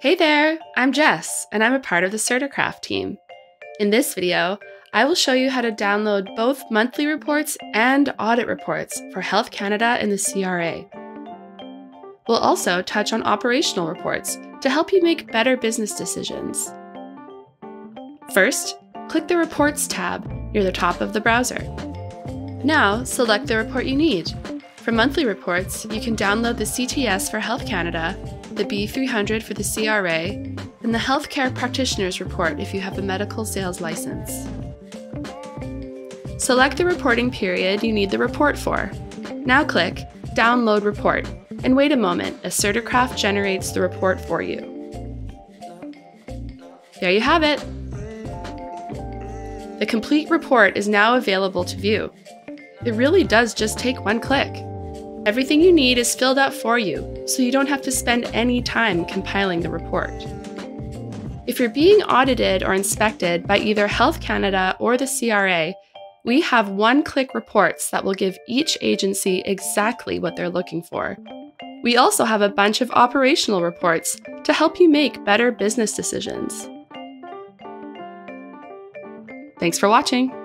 Hey there, I'm Jess, and I'm a part of the Certicraft team. In this video, I will show you how to download both monthly reports and audit reports for Health Canada and the CRA. We'll also touch on operational reports to help you make better business decisions. First, click the Reports tab near the top of the browser. Now, select the report you need. For monthly reports, you can download the CTS for Health Canada, the B300 for the CRA, and the Healthcare Practitioners Report if you have a medical sales license. Select the reporting period you need the report for. Now click Download Report and wait a moment as Certicraft generates the report for you. There you have it! The complete report is now available to view. It really does just take one click. Everything you need is filled out for you, so you don't have to spend any time compiling the report. If you're being audited or inspected by either Health Canada or the CRA, we have one click reports that will give each agency exactly what they're looking for. We also have a bunch of operational reports to help you make better business decisions. Thanks for watching.